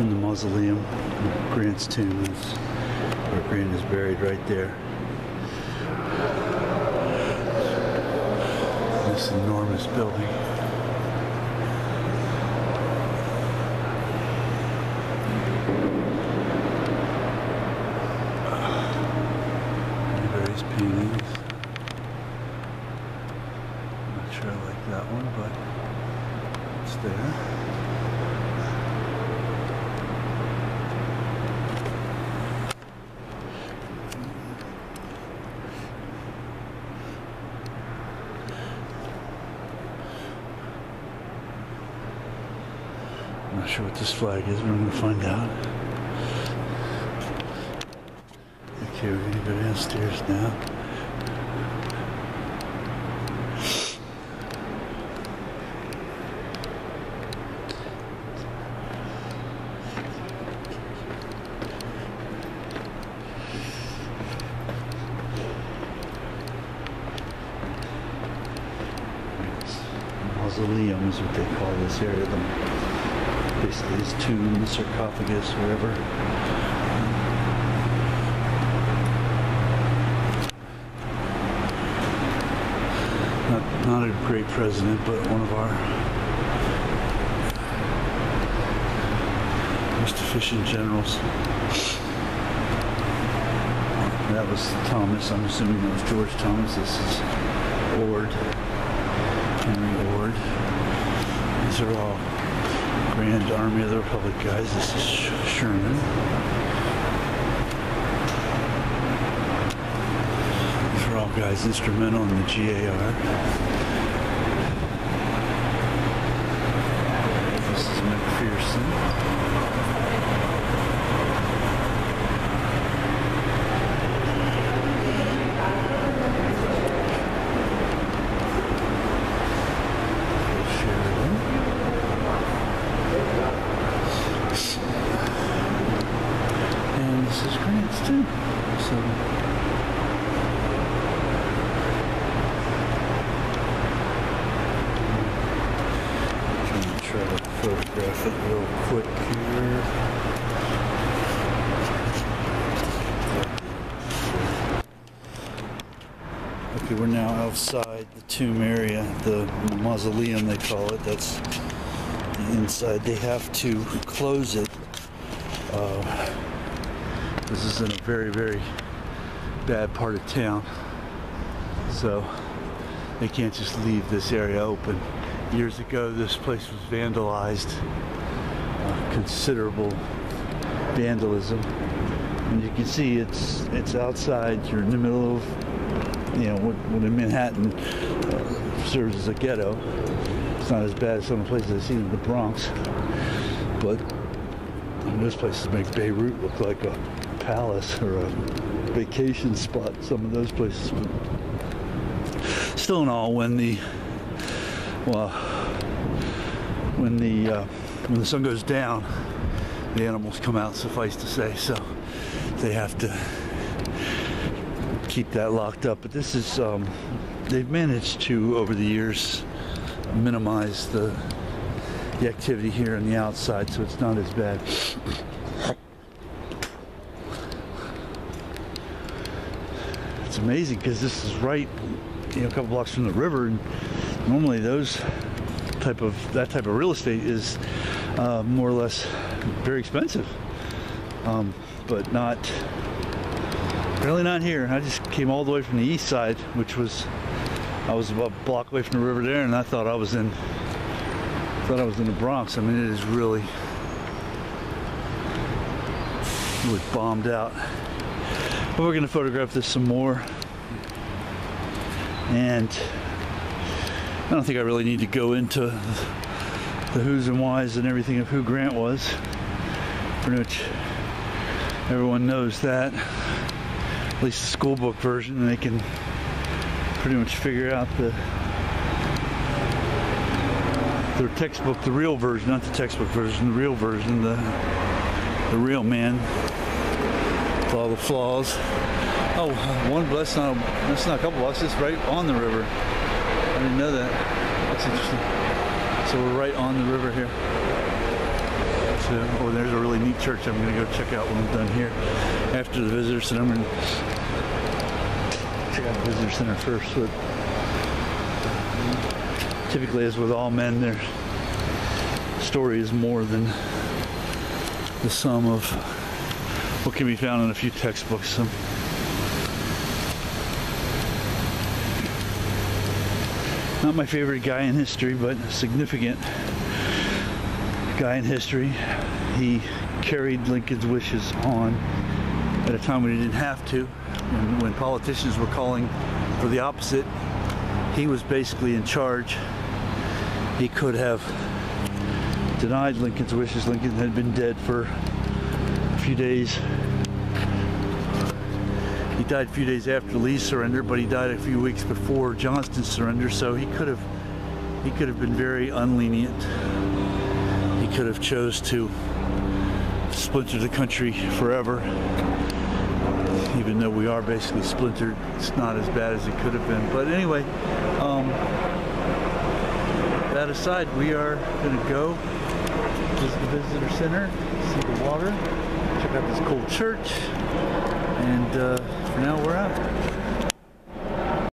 in the mausoleum. Grant's tomb is where Grant is buried right there. This enormous building. Various paintings. Not sure I like that one, but it's there. I'm not sure what this flag is, but I'm going to find out. Okay, we're going to go downstairs now. Mausoleum is what they call this area. The, basically, his tomb, sarcophagus, whatever. Not, not a great president, but one of our most efficient generals. That was Thomas. I'm assuming that was George Thomas. This is Ord. Henry Ord. These are all Grand Army of the Republic guys. This is Sherman. These are all guys instrumental in the GAR. This is McPherson. Sheridan. And this is Grant's too. So trying to try to real quick here. Okay, we're now outside the tomb area, the mausoleum they call it. That's the inside. They have to close it. Uh, this is in a very, very bad part of town. So they can't just leave this area open. Years ago, this place was vandalized. Uh, considerable vandalism. And you can see it's it's outside. You're in the middle of you know, what, in Manhattan uh, serves as a ghetto. It's not as bad as some of the places I've seen in the Bronx, but those places make Beirut look like a palace or a vacation spot. Some of those places. But still in all, when the well, when the uh, when the sun goes down, the animals come out. Suffice to say, so they have to keep that locked up. But this is, um, they've managed to, over the years, minimize the, the activity here on the outside, so it's not as bad. It's amazing because this is right, you know, a couple blocks from the river, and normally those type of that type of real estate is uh, more or less very expensive, um, but not Really not here. I just came all the way from the east side, which was I was about a block away from the river there, and I thought I was in thought I was in the Bronx. I mean, it is really really bombed out. But we're gonna photograph this some more, and I don't think I really need to go into the who's and whys and everything of who Grant was. Pretty much everyone knows that at least the school book version, they can pretty much figure out the their textbook, the real version, not the textbook version, the real version, the the real man with all the flaws. Oh, one bless not that's not a couple blocks, right on the river. I didn't know that. That's interesting. So we're right on the river here. uh, oh, there's a really neat church I'm going to go check out when I'm done here. After the visitor center, I'm going to check out the visitor center first. But typically, as with all men, their story is more than the sum of what can be found in a few textbooks. So, not my favorite guy in history, but significant guy in history. He carried Lincoln's wishes on at a time when he didn't have to, when, when politicians were calling for the opposite. He was basically in charge. He could have denied Lincoln's wishes. Lincoln had been dead for a few days. He died a few days after Lee's surrender, but he died a few weeks before Johnston's surrender, so he could have he could have been very unlenient. He could have chose to splinter the country forever. Even though we are basically splintered, it's not as bad as it could have been. But anyway, um, that aside, we are going to go visit the visitor center, see the water, check out this cool church, and uh, for now we're out.